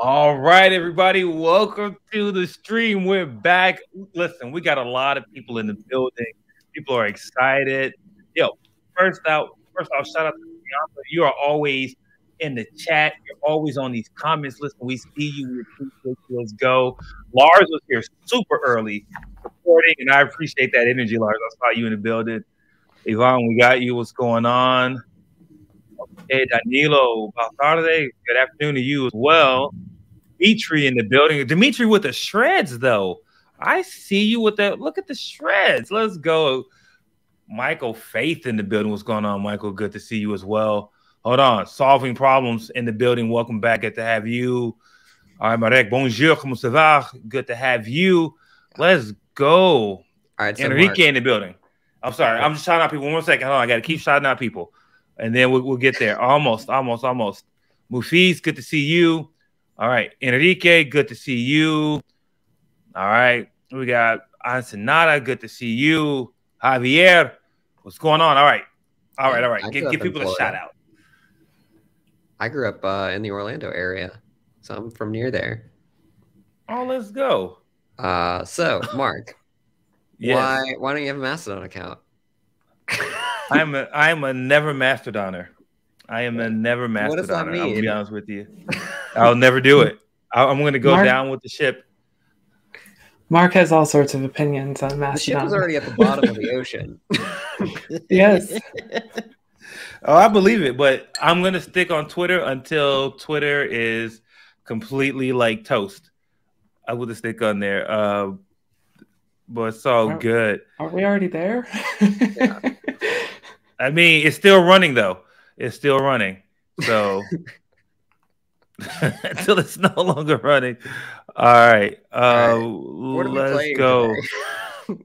All right, everybody, welcome to the stream. We're back. Listen, we got a lot of people in the building. People are excited. Yo, first out, first off, shout out to Bianca. You are always in the chat. You're always on these comments. Listen, we see you. We appreciate you. Let's go. Lars was here super early supporting, and I appreciate that energy, Lars. I saw you in the building. Yvonne, we got you. What's going on? Hey, Danilo Baltarde, good afternoon to you as well. Dimitri in the building. Dimitri with the shreds, though. I see you with that. Look at the shreds. Let's go. Michael Faith in the building. What's going on, Michael? Good to see you as well. Hold on. Solving problems in the building. Welcome back. Good to have you. All right, Marek. Bonjour. Comment ça va? Good to have you. Let's go. All right. Enrique Mark. in the building. I'm sorry. I'm just shouting out people. One second. Hold on. I got to keep shouting out people. And then we'll, we'll get there. Almost, almost, almost. Mufiz, good to see you. All right. Enrique, good to see you. All right. We got Ensenada, good to see you. Javier, what's going on? All right. All right. All right. Give, give people a shout out. I grew up uh, in the Orlando area, so I'm from near there. Oh, let's go. Uh, so, Mark, yes. why why don't you have a Mastodon account? I'm a I'm a never Mastodoner. I am a never Mastodoner. What does that mean? I'll be honest with you. I'll never do it. I'm going to go Mark, down with the ship. Mark has all sorts of opinions on Mastodon. The ship is already at the bottom of the ocean. yes. Oh, I believe it, but I'm going to stick on Twitter until Twitter is completely like toast. I will stick on there. Uh, but it's all are, good. Are we already there? yeah. I mean, it's still running though. It's still running. So until it's no longer running. All right. Uh, All right. let's go.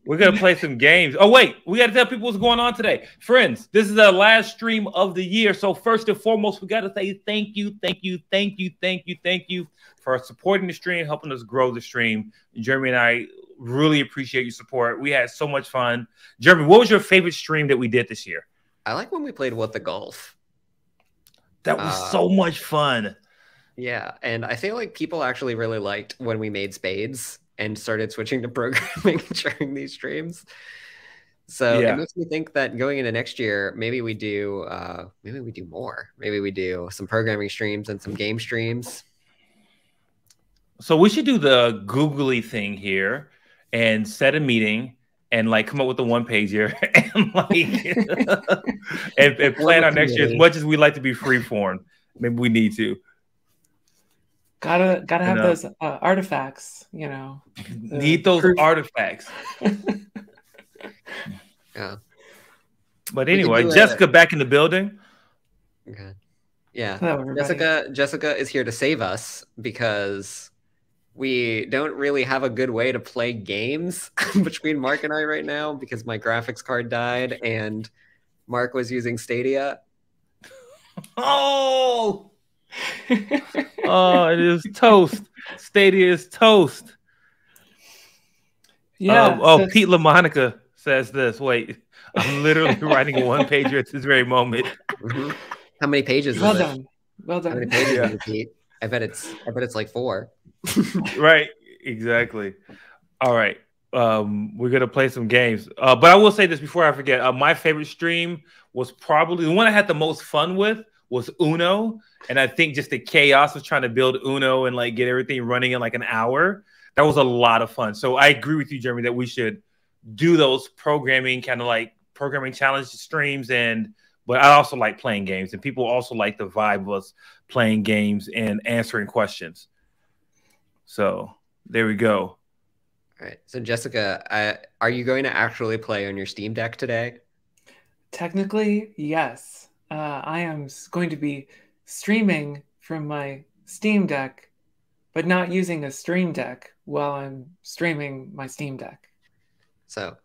We're gonna play some games. Oh wait, we gotta tell people what's going on today, friends. This is the last stream of the year. So first and foremost, we gotta say thank you, thank you, thank you, thank you, thank you for supporting the stream, helping us grow the stream. Jeremy and I really appreciate your support. We had so much fun. Jeremy, what was your favorite stream that we did this year? I like when we played What the Golf. That was uh, so much fun. Yeah, and I feel like people actually really liked when we made spades and started switching to programming during these streams. So yeah. it makes me think that going into next year, maybe we do uh, maybe we do more. Maybe we do some programming streams and some game streams. So we should do the googly thing here and set a meeting and like come up with the one page here and like and, and plan our next year as much as we like to be free form. Maybe we need to. Gotta gotta have you know, those uh, artifacts, you know. Need those proof. artifacts. yeah. But anyway, Jessica a... back in the building. Okay. Yeah. Hello, Jessica Jessica is here to save us because we don't really have a good way to play games between Mark and I right now because my graphics card died and Mark was using Stadia. Oh, oh, it is toast. Stadia is toast. Yeah. Um, oh, Pete LaMonica says this. Wait, I'm literally writing a one pager at this very moment. Mm-hmm. How many pages? Well done. It? Well done. How many pages yeah. Pete? I bet it's. I bet it's like four. right. Exactly. All right. Um, we're gonna play some games. Uh, but I will say this before I forget. Uh, my favorite stream was probably the one I had the most fun with was Uno, and I think just the chaos of trying to build Uno and like get everything running in like an hour. That was a lot of fun. So I agree with you, Jeremy, that we should do those programming kind of like programming challenge streams and but I also like playing games and people also like the vibe of us playing games and answering questions. So there we go. All right. So Jessica, uh, are you going to actually play on your Steam Deck today? Technically, yes uh, I am going to be streaming from my Steam Deck, but not using a Stream Deck while I'm streaming my Steam Deck. So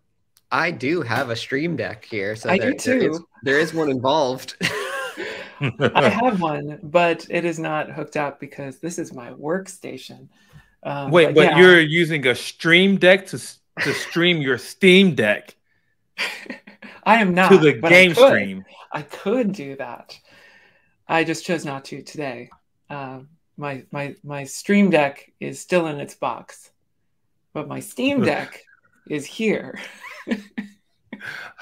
I do have a Stream Deck here. So I there, do too. There is, there is one involved. I have one, but it is not hooked up because this is my workstation. Um, Wait, but, but yeah. you're using a Stream Deck to to stream your Steam Deck. I am not to the game stream. I could do that. I just chose not to today. Um, my my my Stream Deck is still in its box, but my Steam Deck is here.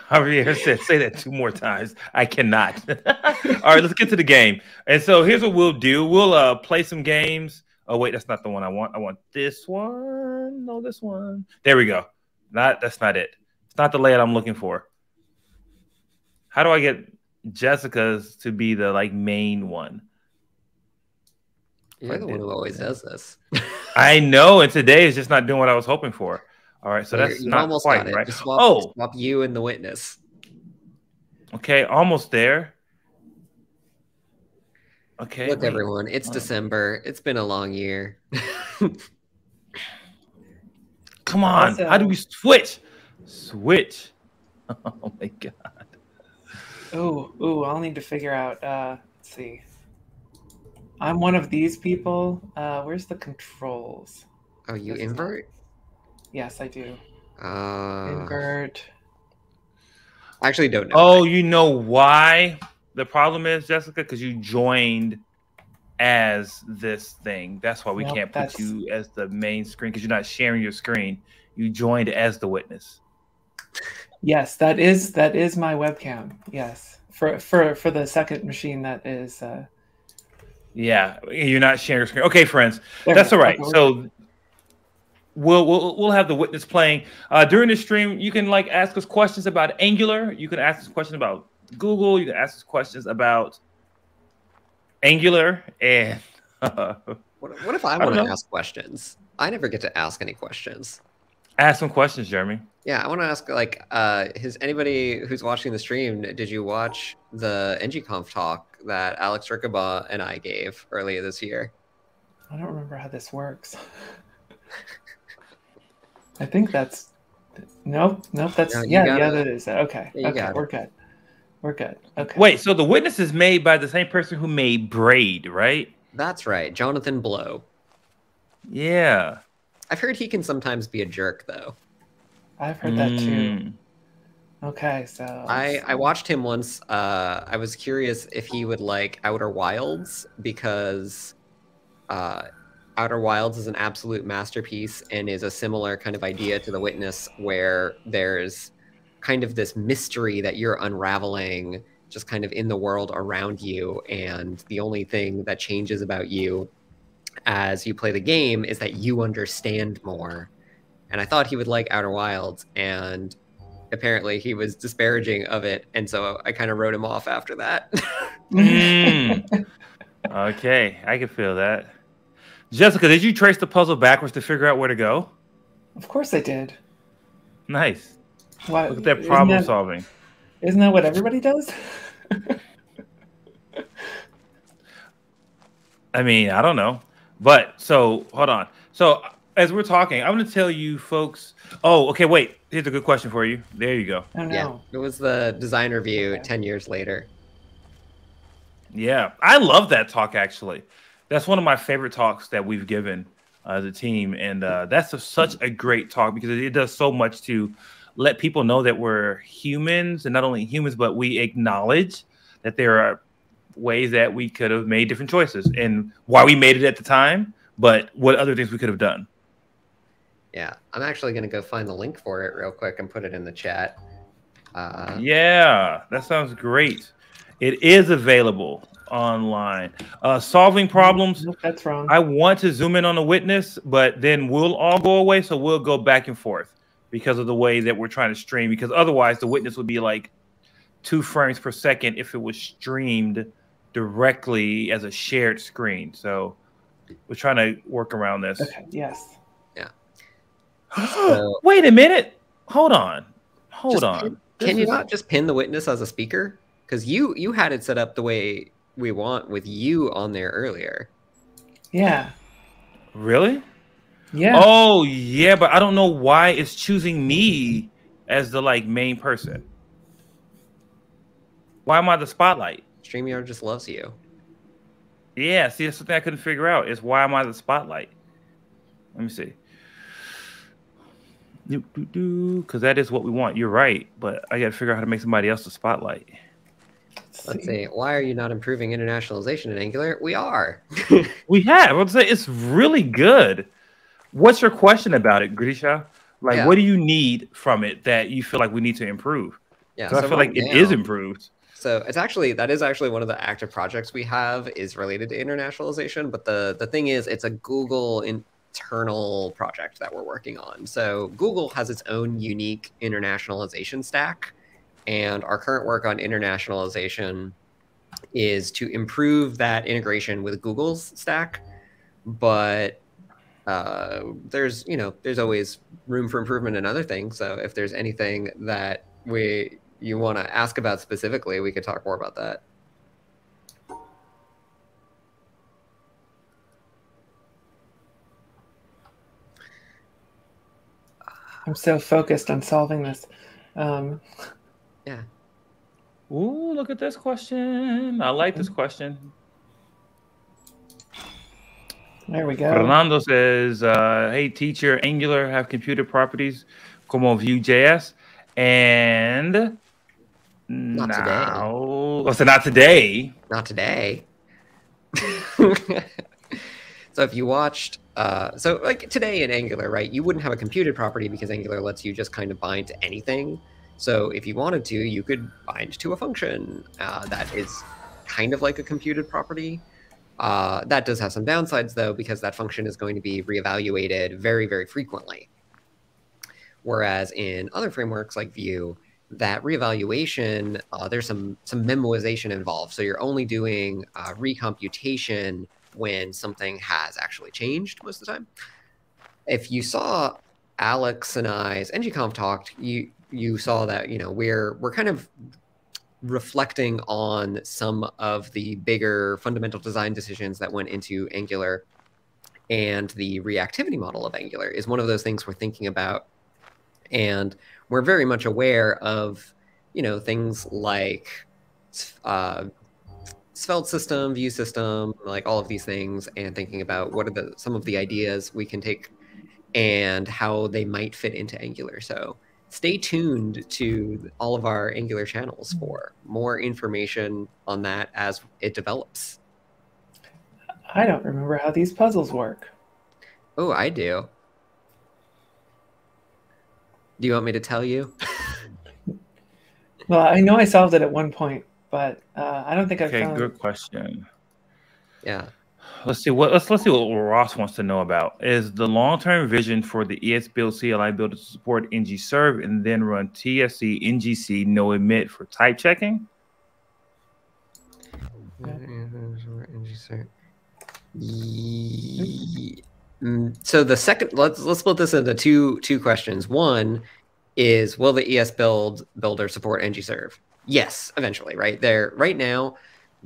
Javier said, say that two more times. I cannot. All right, let's get to the game. And so here's what we'll do. We'll uh play some games. Oh, wait, that's not the one I want. I want this one. No, this one. There we go. Not that's not it. It's not the layout I'm looking for. How do I get Jessica's to be the like main one? You're the one who always does this. I know, and today is just not doing what I was hoping for. All right, so that's not almost quite right. Swap, oh, swap you and the witness. Okay, almost there. Okay. Look, wait. everyone, it's oh. December. It's been a long year. Come on, also, how do we switch? Switch. Oh my god. Oh, oh, I'll need to figure out. Uh, let's see. I'm one of these people. Uh, where's the controls? Oh, you this invert? Yes, I do. Uh, Invert. I actually don't know. Oh, you know why the problem is, Jessica? Because you joined as this thing. That's why we nope, can't put that's... you as the main screen because you're not sharing your screen. You joined as the witness. Yes, that is that is my webcam. Yes, for for for the second machine that is. Uh... Yeah, you're not sharing your screen. Okay, friends, there that's all right. So we'll, we'll we'll have the witness playing uh, during the stream. You can like ask us questions about Angular. You can ask us questions about Google. You can ask us questions about Angular and. Uh, what, what if I want to ask questions? I never get to ask any questions. Ask some questions, Jeremy. Yeah, I want to ask like, uh, has anybody who's watching the stream, did you watch the NGConf talk that Alex Rickabaugh and I gave earlier this year? I don't remember how this works. I think that's nope, nope. That's no, yeah, yeah. That is okay. Yeah, okay, we're good. We're good. Okay. Wait, so the witness is made by the same person who made Braid, right? That's right, Jonathan Blow. Yeah. I've heard he can sometimes be a jerk, though. I've heard mm. that too. Hmm. Okay, so I I watched him once. Uh, I was curious if he would like Outer Wilds because uh, Outer Wilds is an absolute masterpiece and is a similar kind of idea to The Witness, where there's kind of this mystery that you're unraveling just kind of in the world around you. And the only thing that changes about you as you play the game is that you understand more. And I thought he would like Outer Wilds, and apparently he was disparaging of it. And so I kind of wrote him off after that. mm. Okay, I can feel that. Jessica, did you trace the puzzle backwards to figure out where to go? Of course I did. Nice. What, Look at that problem isn't that, solving. Isn't that what everybody does? I mean, I don't know. But so hold on. So as we're talking, I'm going to tell you folks. Oh, okay. Wait. Here's a good question for you. There you go. Oh, no. Yeah, it was the design review okay. ten years later. Yeah, I love that talk actually that's one of my favorite talks that we've given uh, as a team, and uh, that's a, such a great talk because it, it does so much to let people know that we're humans, and not only humans, but we acknowledge that there are ways that we could have made different choices and why we made it at the time, but what other things we could have done. Yeah, I'm actually going to go find the link for it real quick and put it in the chat. Uh, yeah, that sounds great. It is available online. Uh, solving problems. Nope, that's wrong. I want to zoom in on the witness, but then we'll all go away. So we'll go back and forth because of the way that we're trying to stream. Because otherwise, the witness would be like two frames per second if it was streamed directly as a shared screen. So we're trying to work around this. Okay. Yes. Yeah. So, Wait a minute. Hold on. Hold on. Can, can you not just pin the witness as a speaker? Because you you had it set up the way we want with you on there earlier. Yeah. Really? Yeah. Oh, yeah, but I don't know why it's choosing me as the like main person. Why am I the spotlight? StreamYard just loves you. Yeah, see, that's something I couldn't figure out. Is why am I the spotlight? Let me see. Because that is what we want. You're right, but I got to figure out how to make somebody else the spotlight. Let's see. Why are you not improving internationalization in Angular? We are. we have. Let's say it's really good. What's your question about it, Grisha? Like, yeah. what do you need from it that you feel like we need to improve? Yeah, so I feel like now, it is improved. So it's actually that is actually one of the active projects we have is related to internationalization. But the the thing is, it's a Google internal project that we're working on. So Google has its own unique internationalization stack and our current work on internationalization is to improve that integration with Google's stack. But uh, there's, you know, there's always room for improvement in other things. So if there's anything that we you want to ask about specifically, we could talk more about that. I'm so focused on solving this. Um, yeah. Ooh, look at this question. I like this question. There we go. Fernando says, uh, "Hey, teacher, Angular have computer properties como Vue.js, and not now, today. What's it? Not today. Not today. so if you watched, uh, so like today in Angular, right, you wouldn't have a computed property because Angular lets you just kind of bind to anything. So if you wanted to, you could bind to a function uh, that is kind of like a computed property. Uh, that does have some downsides though, because that function is going to be reevaluated very, very frequently. Whereas in other frameworks like Vue, that reevaluation, uh, there's some some memoization involved. So you're only doing uh, recomputation when something has actually changed most of the time. If you saw Alex and I's ngconf talked, you you saw that you know we're we're kind of reflecting on some of the bigger fundamental design decisions that went into Angular and the reactivity model of Angular is one of those things we're thinking about. And we're very much aware of you know things like uh, svelte system Vue system like all of these things and thinking about what are the some of the ideas we can take and how they might fit into angular. So stay tuned to all of our Angular channels mm-hmm. for more information on that as it develops. I don't remember how these puzzles work. Oh, I do. Do you want me to tell you? well, I know I solved it at one point, but uh, I don't think I've okay, found... good question. Yeah let's see what let's let's see what Ross wants to know about is the long term vision for the ES build CLI build to support ng serve and then run TSC ngc no emit for type checking. Mm, so the second let's let's split this into two two questions. One is will the ES build builder support ng serve? Yes, eventually, right? There right now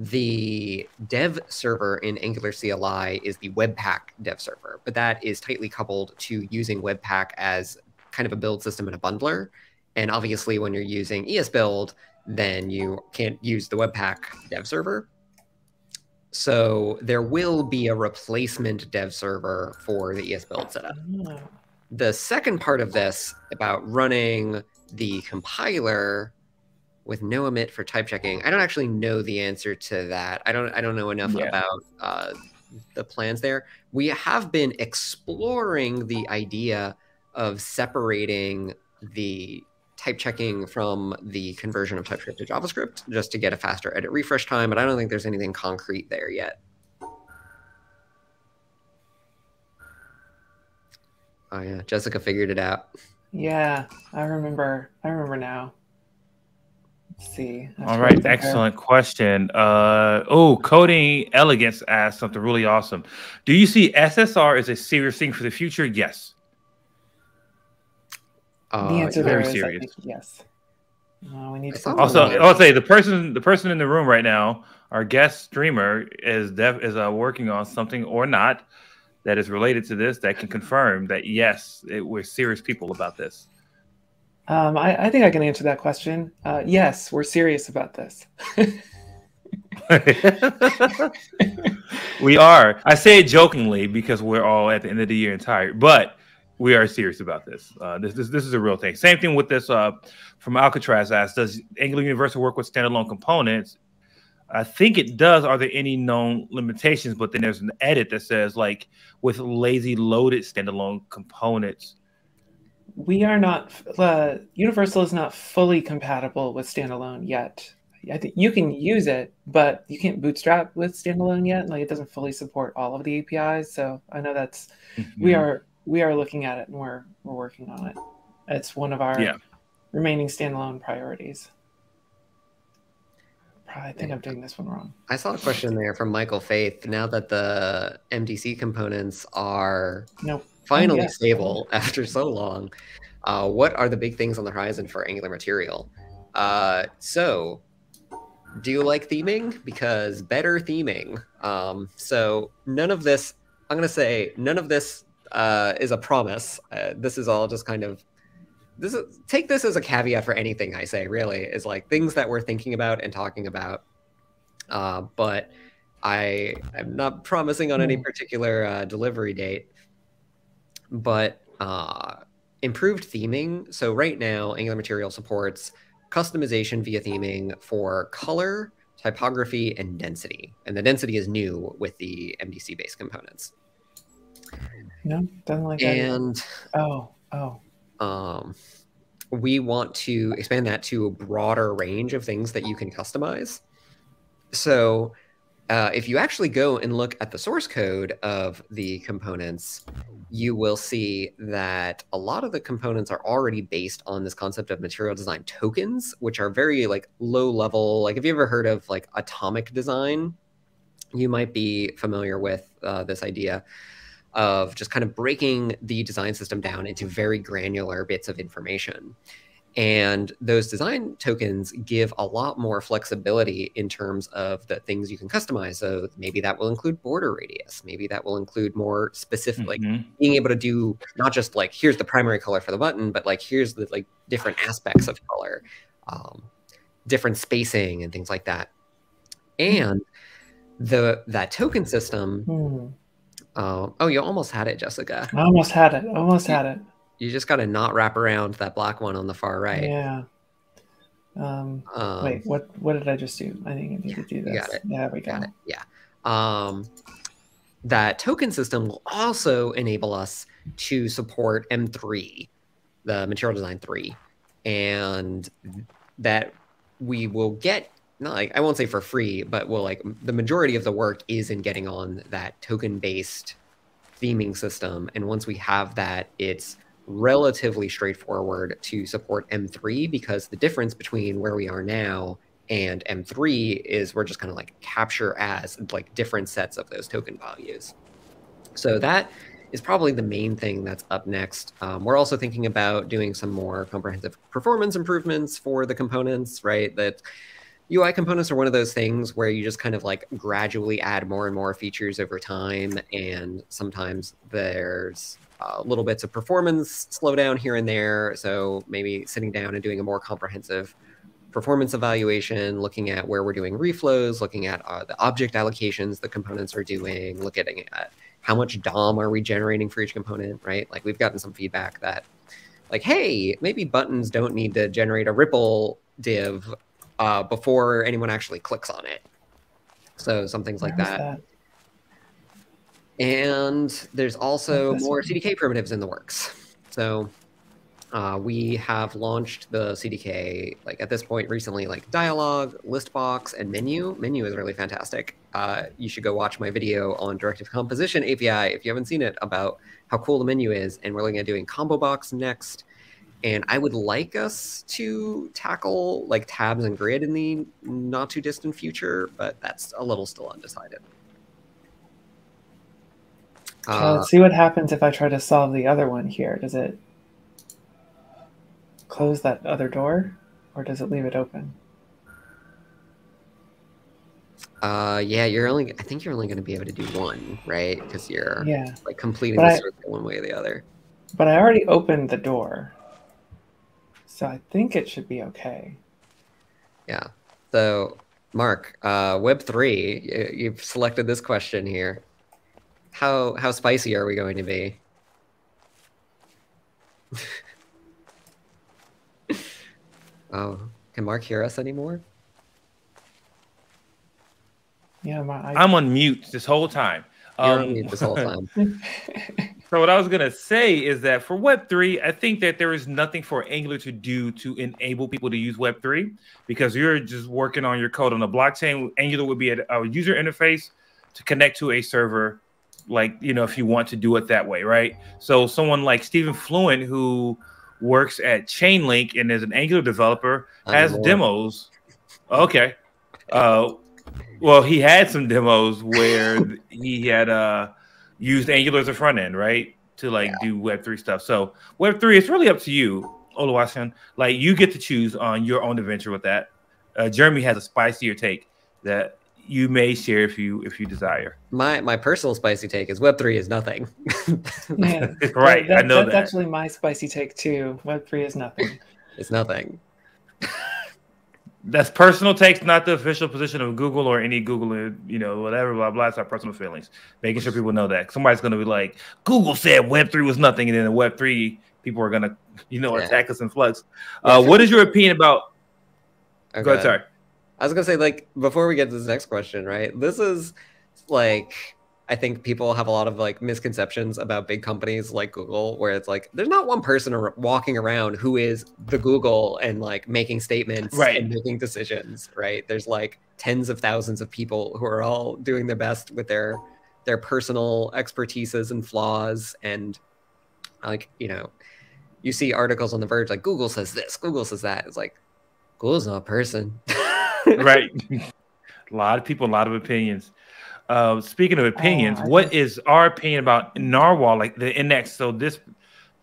the dev server in Angular CLI is the Webpack dev server, but that is tightly coupled to using Webpack as kind of a build system and a bundler. And obviously, when you're using ESBuild, then you can't use the Webpack dev server. So there will be a replacement dev server for the ESBuild setup. Oh. The second part of this about running the compiler with no emit for type checking. I don't actually know the answer to that. I don't I don't know enough yeah. about uh, the plans there. We have been exploring the idea of separating the type checking from the conversion of TypeScript to JavaScript just to get a faster edit refresh time, but I don't think there's anything concrete there yet. Oh yeah, Jessica figured it out. Yeah, I remember. I remember now see. All right, excellent question. Uh, oh, coding elegance asked something really awesome. Do you see SSR as a serious thing for the future? Yes. Uh, the answer very is, serious. yes. Uh, we need to also. I'll say the person, the person in the room right now, our guest streamer is def, is uh, working on something or not that is related to this that can confirm that yes, it, we're serious people about this. Um, I, I, think I can answer that question. Uh, yes, we're serious about this. we are. I say it jokingly because we're all at the end of the year and tired, but we are serious about this. Uh, this, this, this is a real thing. Same thing with this uh, from Alcatraz asked, does Angular Universal work with standalone components? I think it does. Are there any known limitations? But then there's an edit that says like with lazy loaded standalone components. We are not. Uh, Universal is not fully compatible with standalone yet. I think you can use it, but you can't bootstrap with standalone yet. Like it doesn't fully support all of the APIs. So I know that's mm-hmm. we are we are looking at it and we're we're working on it. It's one of our yeah. remaining standalone priorities. I think I'm doing this one wrong. I saw a question there from Michael Faith. Now that the MDC components are nope. Finally oh, stable after so long, uh, what are the big things on the horizon for Angular Material? Uh, so do you like theming? Because better theming. Um, so none of this, I'm going to say, none of this uh, is a promise. Uh, this is all just kind of this is take this as a caveat for anything I say. Really, is like things that we're thinking about and talking about. Uh, but I am not promising on any hmm. particular uh, delivery date. But uh, improved theming. So right now, Angular Material supports customization via theming for color, typography, and density. And the density is new with the MDC based components. No, doesn't like and, that. Oh, oh. Um, we want to expand that to a broader range of things that you can customize. So uh, if you actually go and look at the source code of the components, you will see that a lot of the components are already based on this concept of material design tokens, which are very like low level. Like, if you ever heard of like atomic design, you might be familiar with uh, this idea of just kind of breaking the design system down into very granular bits of information. And those design tokens give a lot more flexibility in terms of the things you can customize. So maybe that will include border radius. Maybe that will include more specific, mm-hmm. like being able to do not just like here's the primary color for the button, but like here's the like different aspects of color, um, different spacing and things like that. And the that token system. Mm. Oh, you almost had it, Jessica. I almost had it. Almost had it. You just got to not wrap around that black one on the far right. Yeah. Um, um, wait, what what did I just do? I think I need yeah, to do this. got it. Yeah, we got, got it. Yeah. Um, that token system will also enable us to support M3, the Material Design 3, and that we will get not like I won't say for free, but we'll like the majority of the work is in getting on that token based theming system. And once we have that, it's relatively straightforward to support M3 because the difference between where we are now and M3 is we're just kind of like capture as like different sets of those token values. So that is probably the main thing that's up next. Um, we're also thinking about doing some more comprehensive performance improvements for the components, right? That UI components are one of those things where you just kind of like gradually add more and more features over time. And sometimes there's uh, little bits of performance slowdown here and there. So maybe sitting down and doing a more comprehensive performance evaluation, looking at where we're doing reflows, looking at uh, the object allocations the components are doing, looking at how much DOM are we generating for each component, right? Like we've gotten some feedback that like, hey, maybe buttons don't need to generate a ripple div uh, before anyone actually clicks on it. So some things like that. that. And there's also more CDK primitives in the works. So uh, we have launched the CDK like at this point recently, like dialogue, list box, and menu. Menu is really fantastic. Uh, you should go watch my video on directive composition API if you haven't seen it about how cool the menu is. And we're looking at doing combo box next and I would like us to tackle like tabs and grid in the not too distant future, but that's a little still undecided. Uh, let's see what happens if I try to solve the other one here. Does it close that other door, or does it leave it open? Uh, yeah, you're only. I think you're only going to be able to do one, right? Because you're yeah, like completing but the circle one way or the other. But I already opened the door. So I think it should be okay. Yeah. So, Mark, uh, Web three, you've selected this question here. How how spicy are we going to be? oh, can Mark hear us anymore? Yeah, my, I... I'm on mute this whole time. You're um, on mute this whole time. so what I was gonna say is that for Web three, I think that there is nothing for Angular to do to enable people to use Web three because you're just working on your code on the blockchain. Angular would be a, a user interface to connect to a server, like you know, if you want to do it that way, right? So someone like Stephen Fluin, who works at Chainlink and is an Angular developer, has demos. Okay. Uh, well, he had some demos where he had uh, used Angular as a front end, right, to like yeah. do Web three stuff. So Web three, it's really up to you, Oluwaseun. Like you get to choose on your own adventure with that. Uh, Jeremy has a spicier take that you may share if you if you desire. My my personal spicy take is Web three is nothing. yeah, right. That, I know that's that. actually my spicy take too. Web three is nothing. it's nothing. That's personal takes, not the official position of Google or any Google, you know, whatever, blah, blah. It's our personal feelings. Making sure people know that. Somebody's going to be like, Google said Web3 was nothing. And then the Web3 people are going to, you know, yeah. attack us in flux. Uh, what is your opinion about? Okay. Go ahead, sorry. I was going to say, like, before we get to this next question, right? This is like I think people have a lot of like misconceptions about big companies like Google, where it's like there's not one person walking around who is the Google and like making statements right. and making decisions, right? There's like tens of thousands of people who are all doing their best with their their personal expertises and flaws, and like you know, you see articles on the Verge like Google says this, Google says that. It's like Google's not a person, right? a lot of people, a lot of opinions. Uh, speaking of opinions, oh, what is our opinion about Nrwl, like the NX? So this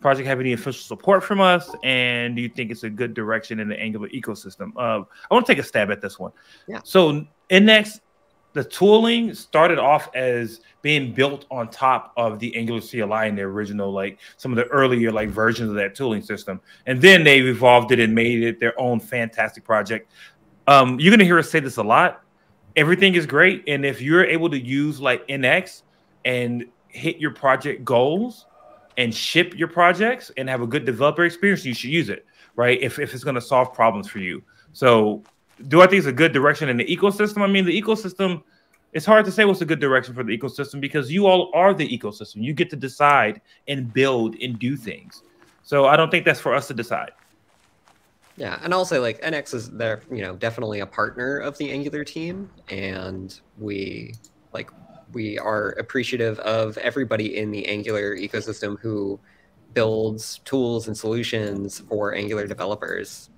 project have any official support from us, and do you think it's a good direction in the Angular ecosystem? Uh, I want to take a stab at this one. Yeah. So NX, the tooling started off as being built on top of the Angular CLI in the original, like some of the earlier like versions of that tooling system, and then they evolved it and made it their own fantastic project. Um, you're gonna hear us say this a lot everything is great. And if you're able to use like NX and hit your project goals and ship your projects and have a good developer experience, you should use it, right? If, if it's going to solve problems for you. So, do I think it's a good direction in the ecosystem? I mean, the ecosystem, it's hard to say what's a good direction for the ecosystem because you all are the ecosystem. You get to decide and build and do things. So, I don't think that's for us to decide. Yeah, and also like NX is there, you know, definitely a partner of the Angular team, and we like we are appreciative of everybody in the Angular ecosystem who builds tools and solutions for Angular developers.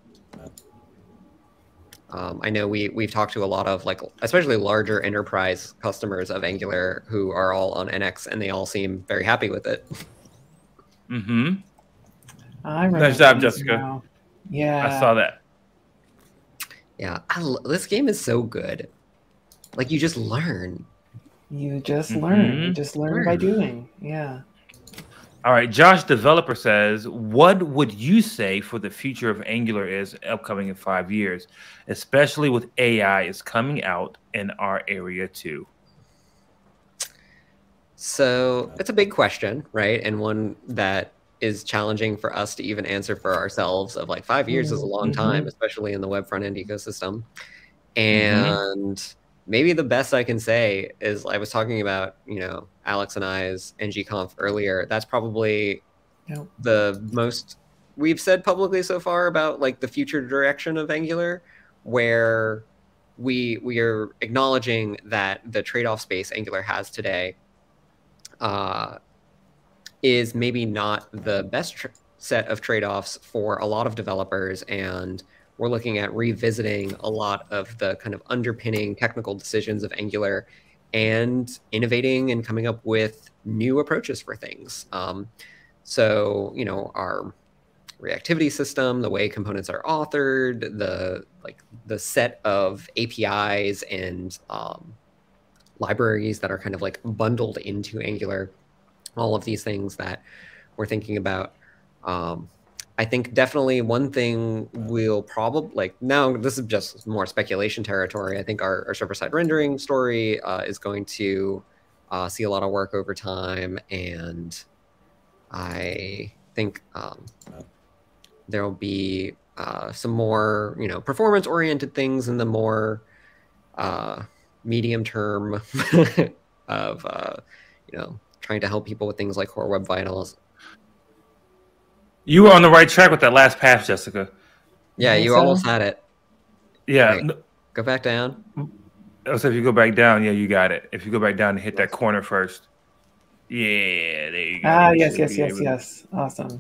Um, I know we we've talked to a lot of like especially larger enterprise customers of Angular who are all on NX and they all seem very happy with it. Mm-hmm. I remember nice job, Jessica. Now. Yeah, I saw that. Yeah, this game is so good. Like you just learn. You just mm-hmm. learn. You just learn, learn by doing. Yeah. All right, Josh Developer says, "What would you say for the future of Angular is upcoming in five years, especially with AI is coming out in our area too?" So it's a big question, right? And one that is challenging for us to even answer for ourselves of like five years is a long mm-hmm. time especially in the web front end ecosystem mm-hmm. and mm-hmm. maybe the best i can say is i was talking about you know alex and i's ngconf earlier that's probably yep. the most we've said publicly so far about like the future direction of angular where we we are acknowledging that the trade-off space angular has today uh, is maybe not the best tr- set of trade-offs for a lot of developers and we're looking at revisiting a lot of the kind of underpinning technical decisions of angular and innovating and coming up with new approaches for things. Um, so you know our reactivity system the way components are authored the like the set of apis and um, libraries that are kind of like bundled into angular all of these things that we're thinking about. Um, I think definitely one thing we'll probably like now. This is just more speculation territory. I think our, our server side rendering story uh, is going to uh, see a lot of work over time, and I think um, there will be uh, some more you know performance oriented things in the more uh, medium term of uh, you know trying to help people with things like core web vitals. You were on the right track with that last pass, Jessica. Yeah, you so? almost had it. Yeah. Right. Go back down. So if you go back down, yeah, you got it. If you go back down and hit that corner first. Yeah, there you go. Ah, yes, yes, yes, yes. Awesome.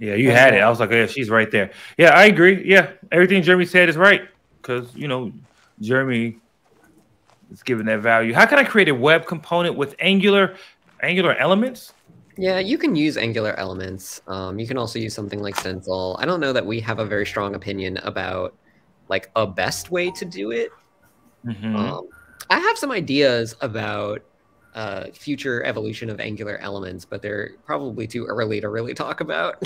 Yeah, you had it. I was like, yeah, she's right there. Yeah, I agree. Yeah, everything Jeremy said is right because you know Jeremy is giving that value. How can I create a web component with Angular Angular elements? Yeah, you can use Angular elements. Um, you can also use something like Stencil. I don't know that we have a very strong opinion about like a best way to do it. Mm-hmm. Um, I have some ideas about uh, future evolution of Angular elements, but they're probably too early to really talk about.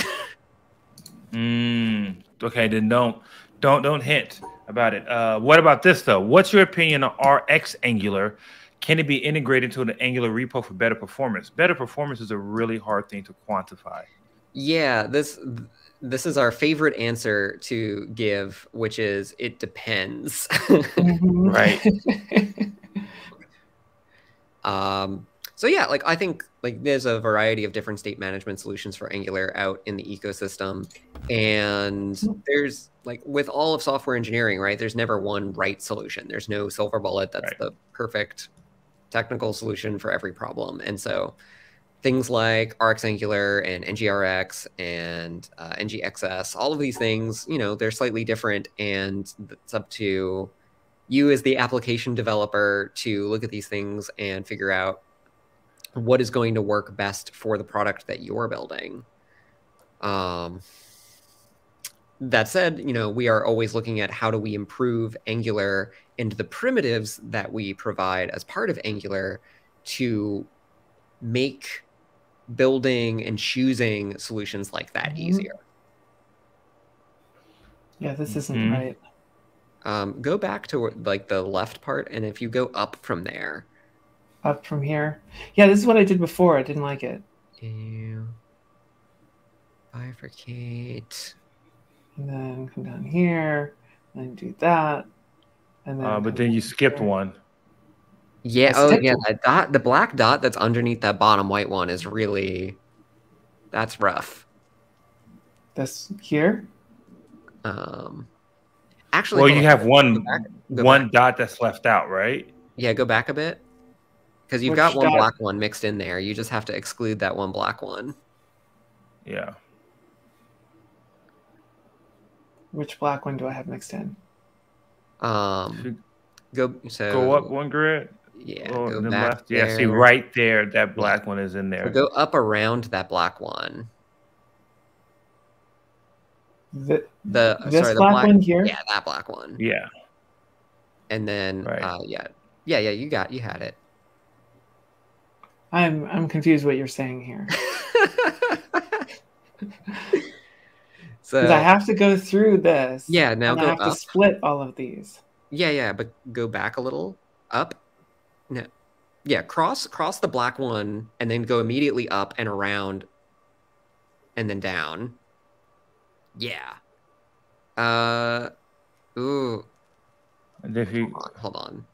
mm, okay, then don't don't don't hint about it. Uh, what about this though? What's your opinion on RX Angular? Can it be integrated into an Angular repo for better performance? Better performance is a really hard thing to quantify. Yeah, this this is our favorite answer to give, which is it depends. Mm-hmm. right. Um, so yeah, like I think like there's a variety of different state management solutions for Angular out in the ecosystem, and hmm. there's like with all of software engineering, right? There's never one right solution. There's no silver bullet that's right. the perfect technical solution for every problem, and so things like RX Angular and NGRX and uh, NGXS, all of these things, you know, they're slightly different, and it's up to you as the application developer to look at these things and figure out what is going to work best for the product that you're building. Um, that said, you know, we are always looking at how do we improve Angular and the primitives that we provide as part of Angular to make building and choosing solutions like that mm-hmm. easier. Yeah, this isn't mm-hmm. right. Um, go back to like the left part, and if you go up from there, up from here, yeah, this is what I did before. I didn't like it. You bifurcate, and then come down here, and do that, and then. Uh, but then you skipped one. Yeah. oh, yeah. That dot, the black dot that's underneath that bottom white one is really, that's rough. This here. Um. Actually, well, you have one go back, go one back. dot that's left out, right? Yeah, go back a bit because you've Which got one dot? black one mixed in there. You just have to exclude that one black one. Yeah. Which black one do I have mixed in? Um, go so go up one grid. Yeah, oh, go back left. Yeah, see right there, that black yeah. one is in there. So go up around that black one. The, the this sorry, the black, one here. Yeah, that black one. Yeah. And then, right. uh, yeah, yeah, yeah. You got, you had it. I'm, I'm confused what you're saying here. so I have to go through this. Yeah, now go I have up. to split all of these. Yeah, yeah, but go back a little up. No, yeah, cross cross the black one and then go immediately up and around, and then down yeah. Uh, ooh. And if you hold on, hold on.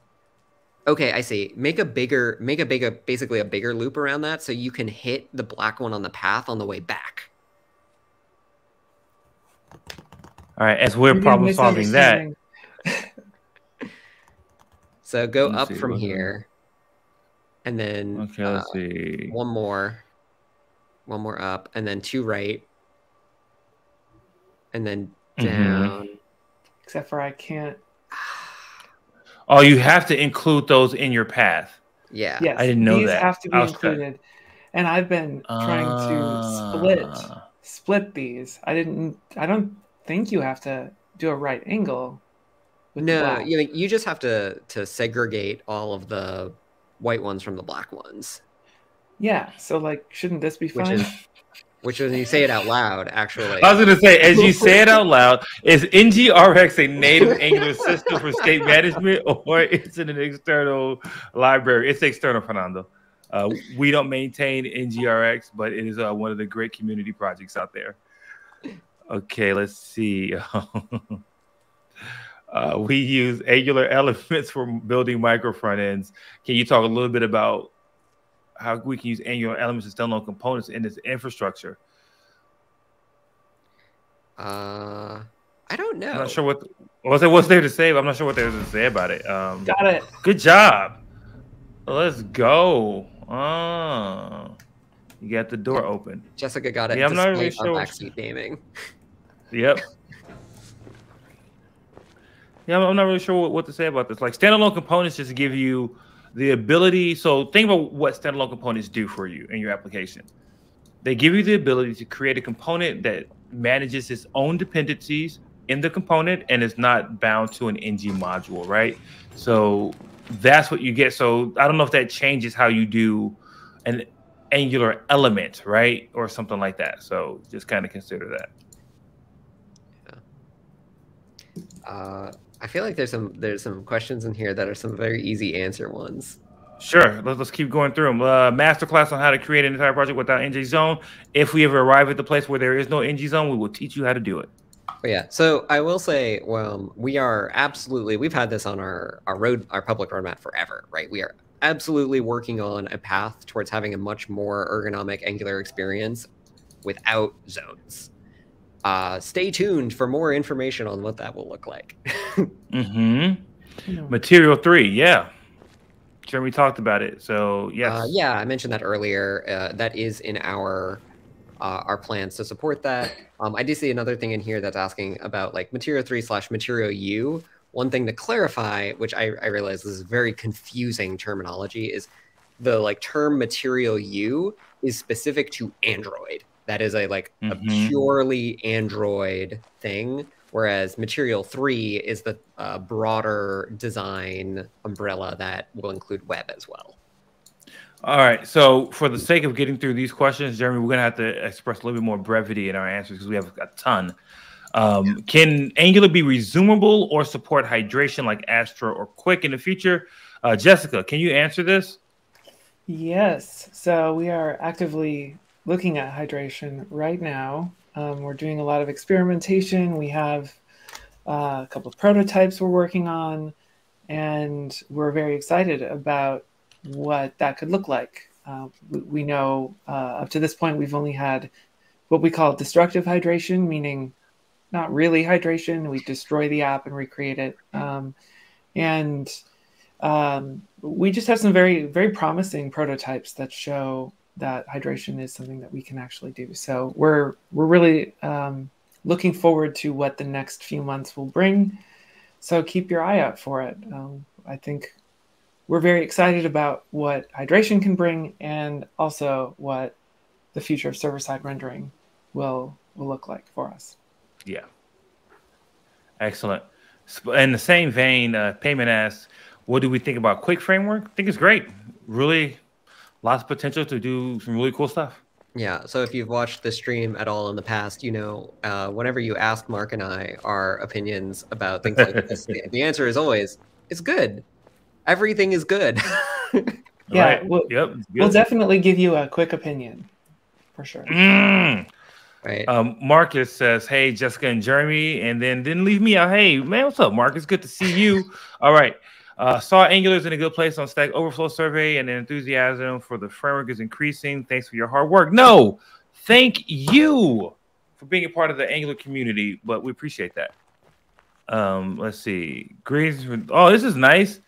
Okay, I see. Make a bigger, make a bigger, basically a bigger loop around that, so you can hit the black one on the path on the way back. All right, as we're problem solving that. so go up from here, and then okay, let's uh, see. One more, one more up, and then two right, and then mm-hmm. down. Mm-hmm. Except for I can't. Oh, you have to include those in your path. Yeah. Yes. I didn't know these that. have to be included. And I've been trying uh... to split ah. Split these. I didn't I don't think you have to do a right angle. No, you you just have to to segregate all of the white ones from the black ones. Yeah. So like shouldn't this be fine? Which is which when you say it out loud, actually. I was going to say, as you say it out loud, is NGRX a native Angular system for state management or is it an external library? It's external, Fernando. Uh, we don't maintain NGRX, but it is uh, one of the great community projects out there. Okay, let's see. Uh, we use Angular elements for building micro front ends. Can you talk a little bit about how we can use Angular elements and standalone components in this infrastructure? Uh, I don't know. I'm not sure what what's there, what's there to say. I'm not sure what there's to say about it. Um, Got it. Good job. Let's go. Oh, you got the door oh. open. Jessica got it. Yeah, I'm not really sure. Backseat gaming. Yep. Yeah, I'm not really sure what, to say about this. Like standalone components just give you the ability. So think about what standalone components do for you in your application. They give you the ability to create a component that manages its own dependencies in the component and is not bound to an ng module, right? So that's what you get. So I don't know if that changes how you do an Angular element, right, or something like that. So just kind of consider that. Yeah. Uh, I feel like there's some there's some questions in here that are some very easy answer ones. Sure. Let's, let's keep going through them. Uh, masterclass on how to create an entire project without ng zone. If we ever arrive at the place where there is no ng zone, we will teach you how to do it. But yeah. So I will say, well, we are absolutely we've had this on our our road our public roadmap forever, right? We are absolutely working on a path towards having a much more ergonomic Angular experience without zones. Uh, stay tuned for more information on what that will look like. mm-hmm. Material three, yeah. Jeremy talked about it. So yes. Uh, yeah, I mentioned that earlier. Uh, that is in our uh, our plans to support that. Um, I do see another thing in here that's asking about like Material three slash Material You. One thing to clarify, which I, I realize this is very confusing terminology, is the like term Material You is specific to Android. That is a like mm-hmm. a purely Android thing, whereas Material Three is the uh, broader design umbrella that will include web as well. All right. So, for the sake of getting through these questions, Jeremy, we're gonna have to express a little bit more brevity in our answers because we have a ton. Um. Can Angular be resumable or support hydration like Astro or Qwik in the future? Uh, Jessica, can you answer this? Yes. So we are actively looking at hydration right now. Um, we're doing a lot of experimentation. We have uh, a couple of prototypes we're working on, and we're very excited about what that could look like. Uh, we, we, know uh, up to this point we've only had what we call destructive hydration, meaning not really hydration. We destroy the app and recreate it. Um, and um, we just have some very, very promising prototypes that show that hydration is something that we can actually do. So we're we're really um, looking forward to what the next few months will bring. So keep your eye out for it. Um, I think we're very excited about what hydration can bring, and also what the future of server side rendering will will look like for us. Yeah. Excellent. In the same vein, uh, Payment asks, "What do we think about Qwik Framework?" I think it's great. Really lots of potential to do some really cool stuff. Yeah. So if you've watched the stream at all in the past, you know, uh, whenever you ask Mark and I our opinions about things like this, the, the, answer is always, it's good. Everything is good. yeah. Right. We'll, yep. We'll definitely give you a quick opinion for sure. Mm. Right. Um, Marcus says, "Hey, Jessica and Jeremy," and then didn't leave me out. Hey, man, what's up, Marcus? Good to see you. all right. Uh, saw Angular's in a good place on Stack Overflow survey, and the enthusiasm for the framework is increasing. Thanks for your hard work. No, thank you for being a part of the Angular community, but we appreciate that. Um, let's see. Greetings from oh, this is nice.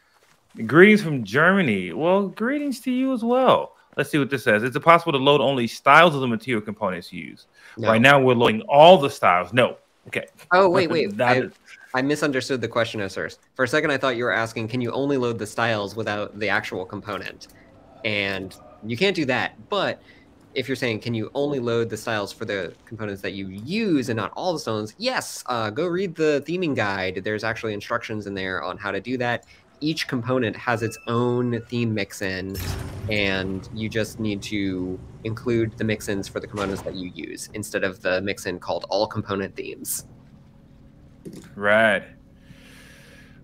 Greetings from Germany. Well, greetings to you as well. Let's see what this says. Is it possible to load only styles of the material components used? No. Right now, we're loading all the styles. No. Okay. Oh wait, wait. I, is... I misunderstood the question at first. For a second, I thought you were asking, can you only load the styles without the actual component? And you can't do that. But if you're saying, can you only load the styles for the components that you use and not all the stones? Yes. Uh, go read the theming guide. There's actually instructions in there on how to do that. Each component has its own theme mixin, and you just need to include the mixins for the components that you use instead of the mixin called all component themes. Right.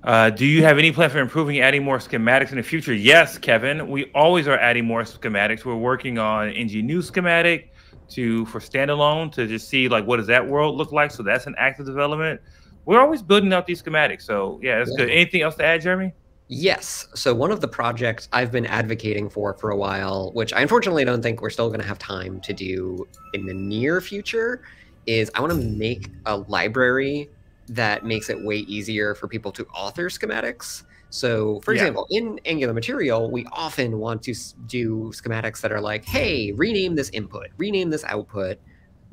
Uh, do you have any plan for improving, adding more schematics in the future? Yes, Kevin. We always are adding more schematics. We're working on ng new schematic to for standalone to just see like what does that world look like. So that's an active development. we're always building out these schematics. So yeah, that's yeah. good. Anything else to add, Jeremy? Yes. So one of the projects I've been advocating for for a while, which I unfortunately don't think we're still going to have time to do in the near future, is I want to make a library that makes it way easier for people to author schematics. So, for yeah. example, in Angular Material, we often want to do schematics that are like, hey, rename this input, rename this output,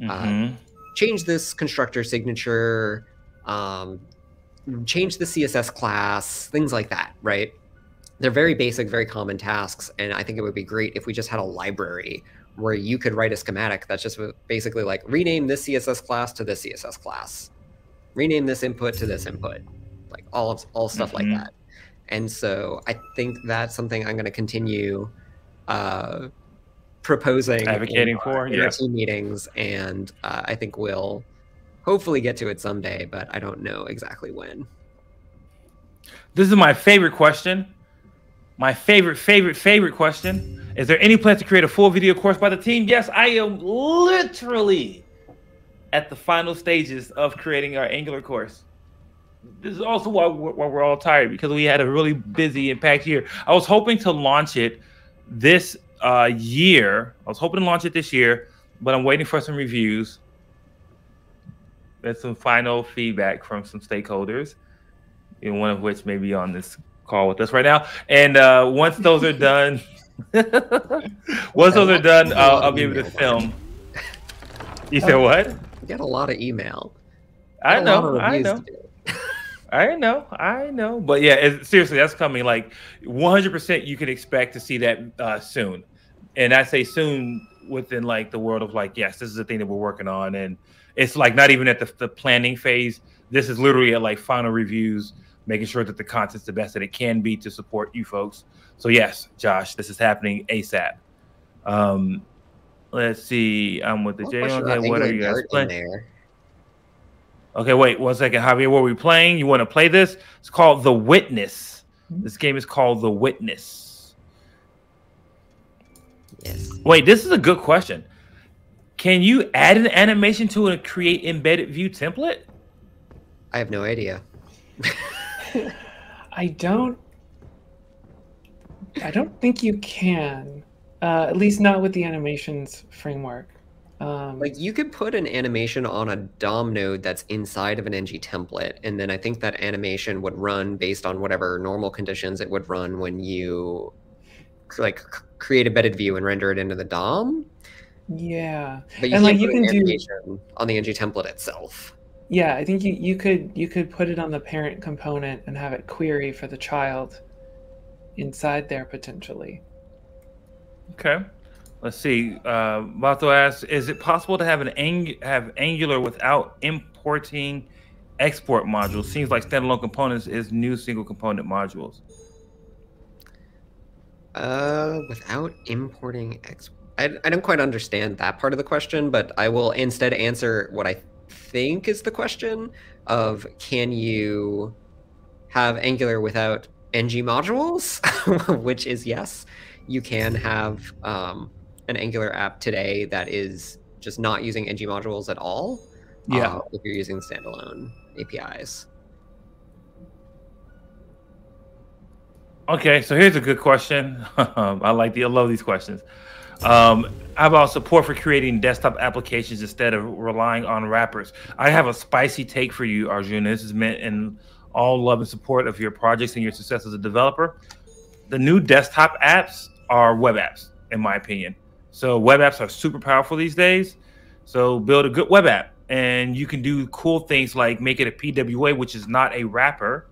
uh, mm-hmm. uh, change this constructor signature, um, change the CSS class, things like that, right? They're very basic, very common tasks. And I think it would be great if we just had a library where you could write a schematic that's just basically like rename this CSS class to this CSS class, rename this input to this input, like all of all stuff mm-hmm. like that. And so I think that's something I'm going to continue uh, proposing, advocating for, in yeah. team meetings, and uh, I think we'll hopefully get to it someday, but I don't know exactly when. This is my favorite question. My favorite, favorite, favorite question. Is there any plan to create a full video course by the team? Yes, I am literally at the final stages of creating our Angular course this is also why we're, why we're all tired because we had a really busy and packed year. I was hoping to launch it this uh, year. I was hoping to launch it this year, but I'm waiting for some reviews and some final feedback from some stakeholders, and one of which may be on this call with us right now. And uh, once those are done, once those are done, I'll, I'll be able to film. You said what? You get a lot of email. I know. I know. I know, I know, but yeah, it, seriously, that's coming. Like 100%, you can expect to see that uh, soon, and I say soon within like the world of like, yes, this is the thing that we're working on, and it's like not even at the, the planning phase. This is literally at like final reviews, making sure that the content's the best that it can be to support you folks. So yes, Josh, this is happening ASAP. Um, let's see. I'm with the J. Okay, what are you guys playing? Okay, wait one second, Javier. What are we playing? You want to play this? It's called The Witness. This game is called The Witness. Yes. Wait, this is a good question. Can you add an animation to a create embedded view template? I have no idea. I don't. I don't think you can. Uh, at least not with the animations framework. Um, like you could put an animation on a DOM node that's inside of an ng template, and then I think that animation would run based on whatever normal conditions it would run when you like create a embedded view and render it into the DOM. Yeah, but you and like you can do on the ng template itself. Yeah, I think you, you could you could put it on the parent component and have it query for the child inside there potentially. Okay. Let's see. Uh, Bato asks, is it possible to have an ang- have Angular without importing export modules? Seems like standalone components is new single component modules. Uh, without importing ex, I, I don't quite understand that part of the question, but I will instead answer what I think is the question of can you have Angular without ng modules, which is yes. You can have um, an Angular app today that is just not using ng modules at all. Yeah. Uh, if you're using standalone APIs. Okay, so here's a good question. I like the I love these questions. Um, how about support for creating desktop applications instead of relying on wrappers? I have a spicy take for you, Arjun. This is meant in all love and support of your projects and your success as a developer. The new desktop apps are web apps, in my opinion. So web apps are super powerful these days. So build a good web app and you can do cool things like make it a PWA, which is not a wrapper.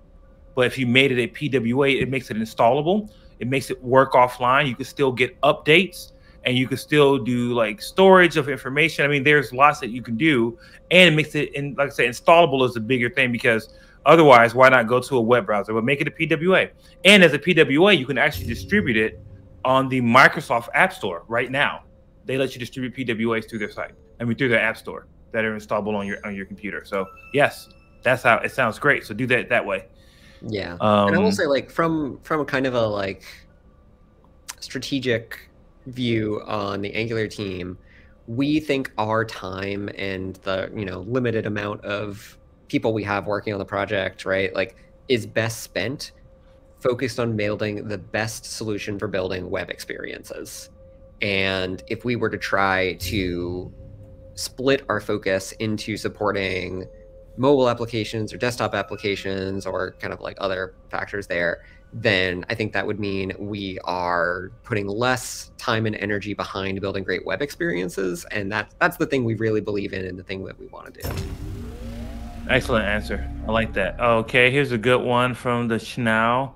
But if you made it a PWA, it makes it installable. It makes it work offline. You can still get updates and you can still do like storage of information. I mean, there's lots that you can do, and it makes it, and like I said, installable is a bigger thing because otherwise, why not go to a web browser? But make it a PWA, and as a PWA, you can actually distribute it on the Microsoft App Store right now. They let you distribute PWAs through their site. I mean, through their App Store that are installable on your on your computer. So yes, that's how it sounds great. So do that that way. Yeah, um, and I will say, like from from a kind of a like strategic view on the Angular team, we think our time and the you know limited amount of people we have working on the project, right, like is best spent focused on building the best solution for building web experiences. And if we were to try to split our focus into supporting mobile applications or desktop applications or kind of like other factors there, then I think that would mean we are putting less time and energy behind building great web experiences. And that, that's the thing we really believe in and the thing that we want to do. Excellent answer. I like that. Okay, here's a good one from the Schnau.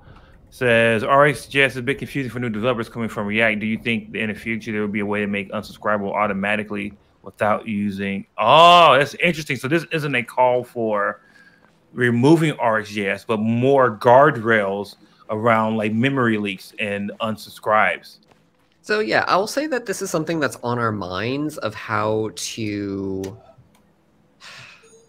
Says RxJS is a bit confusing for new developers coming from React. Do you think in the future there will be a way to make unsubscribable automatically without using? Oh, that's interesting. So this isn't a call for removing RxJS, but more guardrails around like memory leaks and unsubscribes. So yeah, I will say that this is something that's on our minds of how to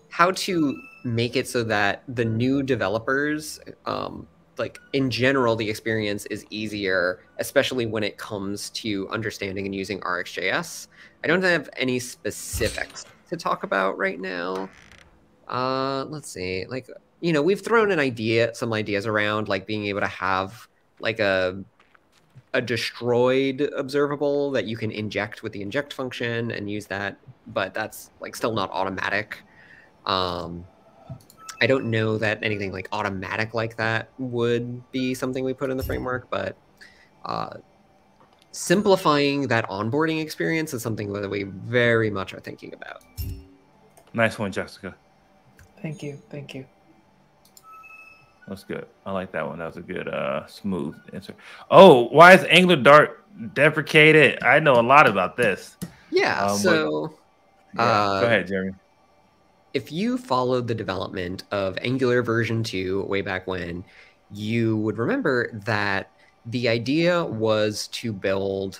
how to make it so that the new developers um, like in general the experience is easier especially when it comes to understanding and using rxjs i don't have any specifics to talk about right now uh let's see like you know we've thrown an idea some ideas around like being able to have like a a destroyed observable that you can inject with the inject function and use that but that's like still not automatic um I don't know that anything like automatic like that would be something we put in the framework, but uh, simplifying that onboarding experience is something that we very much are thinking about. Nice one, Jessica. Thank you. Thank you. That's good. I like that one. That was a good, uh, smooth answer. Oh, why is Angular Dart deprecated? I know a lot about this. Yeah. Um, so, yeah, uh, go ahead, Jeremy if you followed the development of Angular version 2 way back when, you would remember that the idea was to build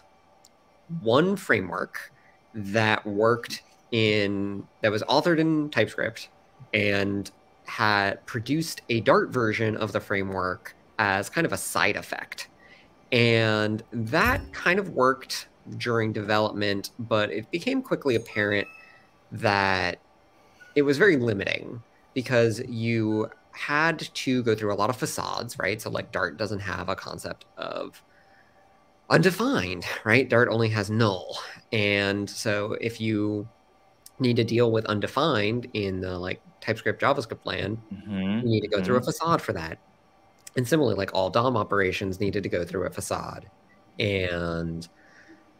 one framework that worked in that was authored in TypeScript and had produced a Dart version of the framework as kind of a side effect. And that kind of worked during development, but it became quickly apparent that it was very limiting because you had to go through a lot of facades, right? So like Dart doesn't have a concept of undefined, right? Dart only has null. And so if you need to deal with undefined in the like TypeScript JavaScript land, mm-hmm. you need to go mm-hmm. through a mm-hmm. facade for that. And similarly, like all DOM operations needed to go through a facade. And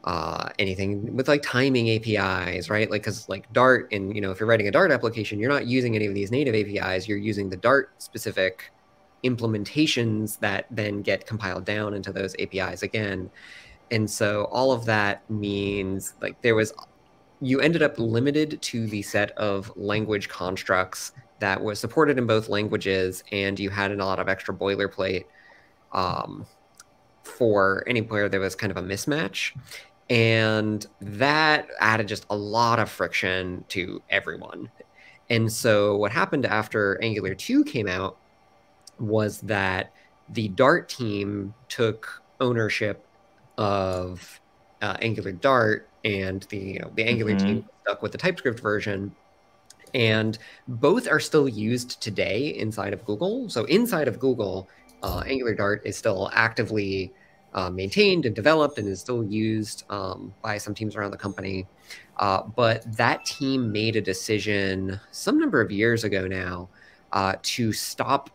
uh, anything with like timing APIs, right? Like, because like Dart, and you know, if you're writing a Dart application, you're not using any of these native APIs. You're using the Dart specific implementations that then get compiled down into those APIs again. And so all of that means like there was, you ended up limited to the set of language constructs that was supported in both languages, and you had a lot of extra boilerplate um, for player. there was kind of a mismatch and that added just a lot of friction to everyone. And so what happened after Angular 2 came out was that the Dart team took ownership of uh, Angular Dart and the you know the Angular mm-hmm. team stuck with the TypeScript version. And both are still used today inside of Google. So inside of Google, uh, Angular Dart is still actively uh, maintained and developed and is still used um, by some teams around the company. Uh, but that team made a decision some number of years ago now uh, to stop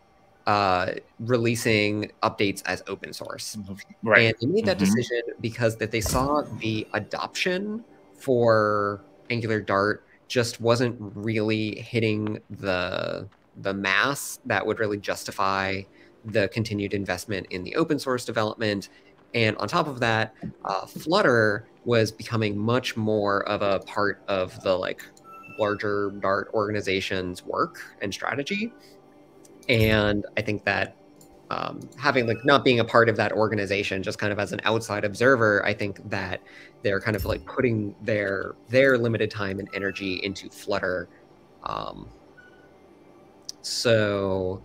uh, releasing updates as open source. Mm-hmm. Right. And they made that mm-hmm. decision because that they saw the adoption for Angular Dart just wasn't really hitting the the mass that would really justify the continued investment in the open source development and on top of that, uh, Flutter was becoming much more of a part of the like larger Dart organization's work and strategy. And I think that um, having like not being a part of that organization, just kind of as an outside observer, I think that they're kind of like putting their their limited time and energy into Flutter. Um, so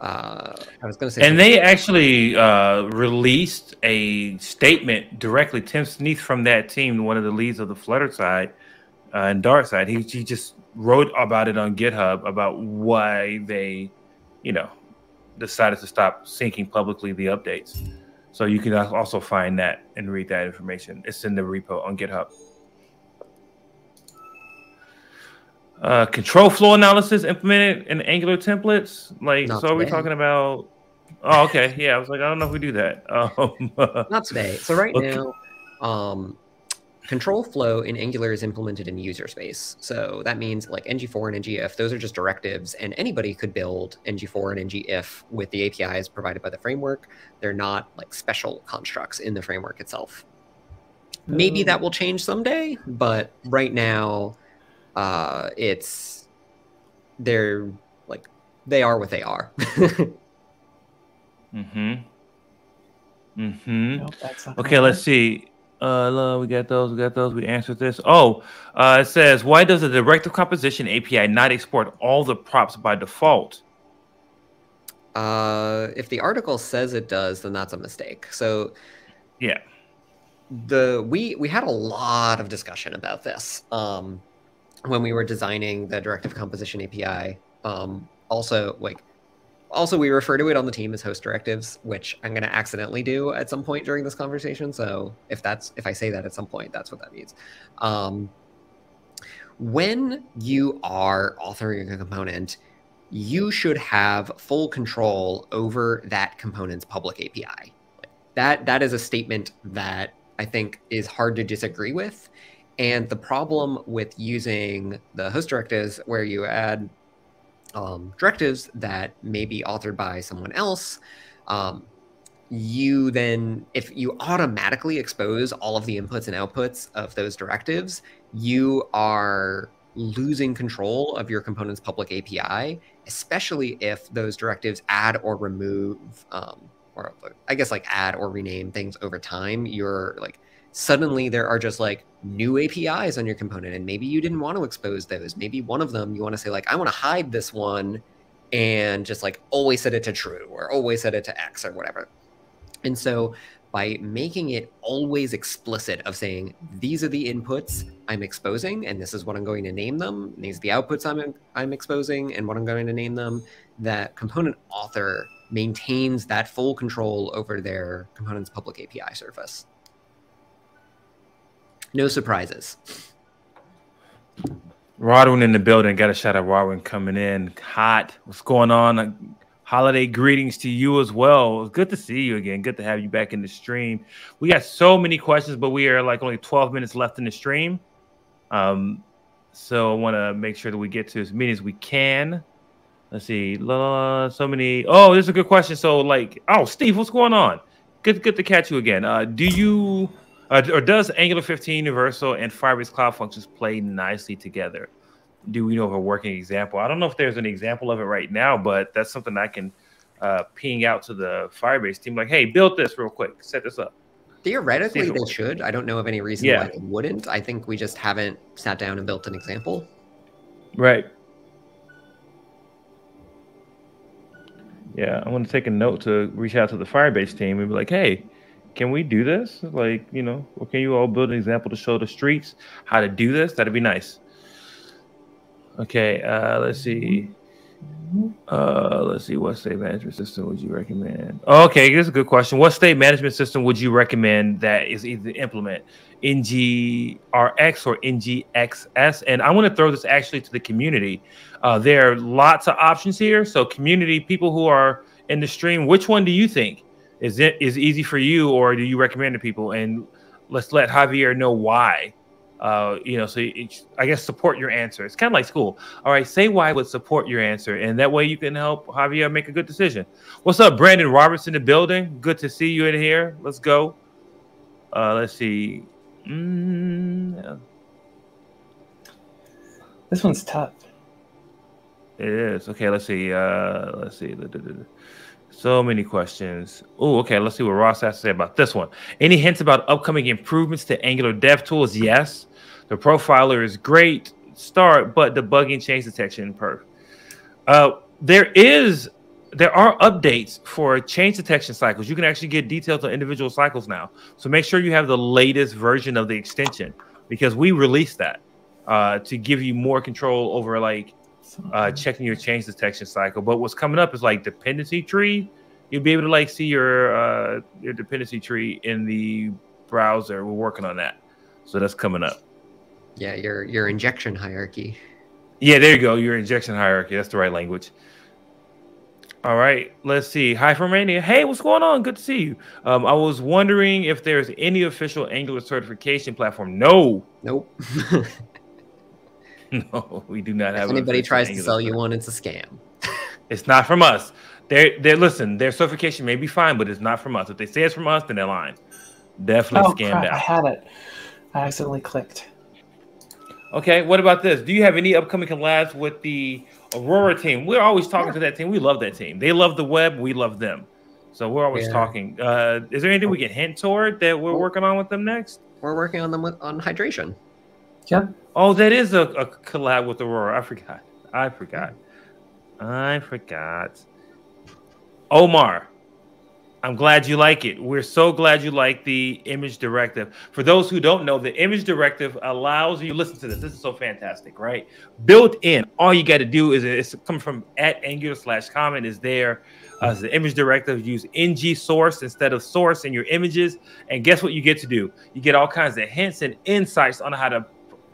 uh, I was going to say, and they actually uh, released a statement directly. Tim Sneath from that team, one of the leads of the Flutter side, uh, and Dart side. He he just wrote about it on GitHub about why they, you know, decided to stop syncing publicly the updates. So you can also find that and read that information. It's in the repo on GitHub. Uh, control flow analysis implemented in Angular templates. Like, Not so are we talking about? Oh, okay. Yeah, I was like, I don't know if we do that. Um, Not today. So right okay. now, um, Control flow in Angular is implemented in user space. So that means like ngFor and ngif, those are just directives, and anybody could build ngFor and ngif with the APIs provided by the framework. They're not like special constructs in the framework itself. Maybe that oh. will change someday, but right now, uh, it's they're like they are what they are. mm-hmm. Mm-hmm. Nope, okay, let's see. Uh, we got those. We got those. We answered this. Oh, uh, it says, why does the directive composition API not export all the props by default? Uh, if the article says it does, then that's a mistake. So, yeah, the we we had a lot of discussion about this um, when we were designing the directive composition API. Um, also, like also, we refer to it on the team as host directives, which I'm going to accidentally do at some point during this conversation. So if that's if I say that at some point, that's what that means. Um, when you are authoring a component, you should have full control over that component's public API. That that is a statement that I think is hard to disagree with. And the problem with using the host directives, where you add um, directives that may be authored by someone else, um, you then, if you automatically expose all of the inputs and outputs of those directives, you are losing control of your component's public API, especially if those directives add or remove, um, or I guess like add or rename things over time. You're like suddenly there are just like new APIs on your component, and maybe you didn't want to expose those. Maybe one of them you want to say like, I want to hide this one, and just like always set it to true or always set it to X or whatever. And so by making it always explicit of saying these are the inputs I'm exposing and this is what I'm going to name them, these are the outputs I'm I'm exposing and what I'm going to name them, that component author maintains that full control over their component's public API surface. No surprises. Rodwin in the building. Got a shot of Rodwin coming in hot. What's going on? Holiday greetings to you as well. Good to see you again. Good to have you back in the stream. We got so many questions, but we are like only 12 minutes left in the stream. Um, so I want to make sure that we get to as many as we can. Let's see. so many. Oh, this is a good question. So, like, oh, Steve, what's going on? Good, good to catch you again. Uh, do you uh, or does Angular 15 Universal and Firebase Cloud Functions play nicely together? Do we know of a working example? I don't know if there's an example of it right now, but that's something I can uh, ping out to the Firebase team. Like, hey, build this real quick, set this up. Theoretically, they should. I don't know of any reason yeah. why they wouldn't. I think we just haven't sat down and built an example. Right. Yeah, I want to take a note to reach out to the Firebase team and be like, hey, can we do this? Like, you know, can you all build an example to show the streets how to do this? That'd be nice. Okay, uh, let's see. Uh, let's see. What state management system would you recommend? okay, here's a good question. What state management system would you recommend that is easy to implement NGRX or NGXS? And I want to throw this actually to the community. Uh, there are lots of options here. So, community people who are in the stream, which one do you think is it is easy for you, or do you recommend to people? And let's let Javier know why. Uh, you know, so I guess support your answer. It's kind of like school. All right, say why would support your answer, and that way you can help Javier make a good decision. What's up, Brandon Roberts in the building? Good to see you in here. Let's go. Uh, let's see. Mm, This one's tough. It is. Okay, let's see. Uh, let's see. So many questions. Oh, okay. Let's see what Ross has to say about this one. Any hints about upcoming improvements to Angular Dev Tools? Yes. The profiler is great start, but debugging change detection perf. Uh, there is there are updates for change detection cycles. You can actually get details on individual cycles now. So make sure you have the latest version of the extension because we released that. uh, to give you more control over like uh, checking your change detection cycle. But what's coming up is like dependency tree. You'll be able to like see your uh, your dependency tree in the browser. We're working on that, so that's coming up. Yeah, your your injection hierarchy. Yeah, there you go. Your injection hierarchy. That's the right language. All right, let's see. Hi from Romania. Hey, what's going on? Good to see you. Um, I was wondering if there's any official Angular certification platform. No. Nope. no, we do not have. If anybody tries to sell you one, it's a scam. it's not from us. They're, they're listen. Their certification may be fine, but it's not from us. If they say it's from us, then they're lying. Definitely oh, scammed crap. out. I had it. I accidentally clicked. Okay, what about this? Do you have any upcoming collabs with the Aurora team? We're always talking yeah. to that team. We love that team. They love the web. We love them. So we're always yeah. talking. Uh, is there anything we can hint toward that we're working on with them next? We're working on them with on hydration. Yeah. Oh, that is a, a collab with Aurora. I forgot. I forgot. I forgot. Omar, I'm glad you like it. We're so glad you like the image directive. For those who don't know, the image directive allows you listen to this. This is so fantastic, right? Built in, all you got to do is it's coming from at angular slash common is there. Uh, the image directive use ng source instead of source in your images. And guess what you get to do? You get all kinds of hints and insights on how to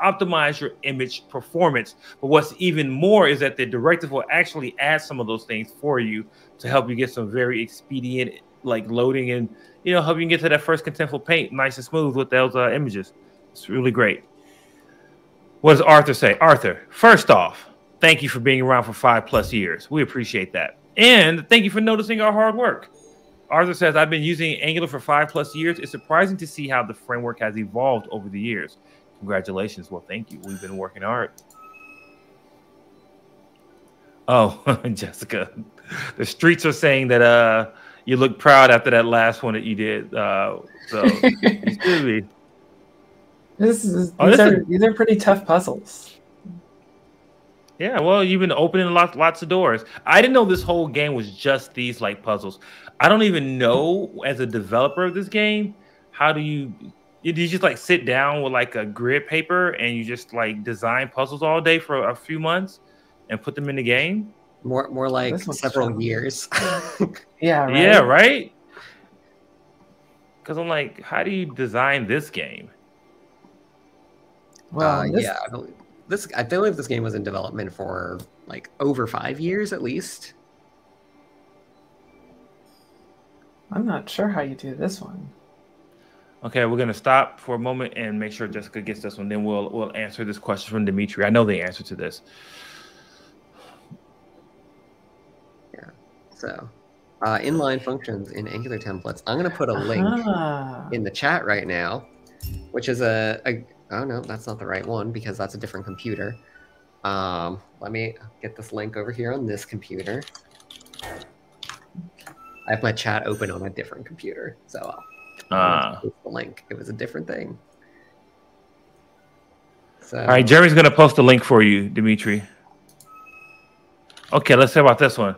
optimize your image performance. But what's even more is that the directive will actually add some of those things for you to help you get some very expedient like loading and you know help you get to that first contentful paint nice and smooth with those uh, images. It's really great. What does Arthur say? Arthur, first off, thank you for being around for five plus years. We appreciate that. And thank you for noticing our hard work. Arthur says, I've been using Angular for five plus years. It's surprising to see how the framework has evolved over the years. Congratulations. Well, thank you. We've been working hard. Oh, Jessica, the streets are saying that uh you look proud after that last one that you did. Uh, so. This is oh, these, this are, is, these are pretty tough puzzles. Yeah, well, you've been opening lots lots of doors. I didn't know this whole game was just these like puzzles. I don't even know as a developer of this game, how do you you just like sit down with like a grid paper and you just like design puzzles all day for a few months and put them in the game? More more like several years. yeah, right? Yeah, right? Because I'm like, how do you design this game? Well, uh, this... yeah, I believe this. I believe this game was in development for like over five years at least. I'm not sure how you do this one. Okay, we're gonna stop for a moment and make sure Jessica gets this one. Then we'll we'll answer this question from Dimitri. I know the answer to this. Yeah. So, uh, inline functions in Angular templates. I'm going to put a link uh-huh. in the chat right now, which is a, a, oh no, that's not the right one because that's a different computer. Um, let me get this link over here on this computer. I have my chat open on a different computer, so uh, uh. the link. It was a different thing. So, All right, Jerry's going to post a link for you, Dimitri. Okay, let's see about this one.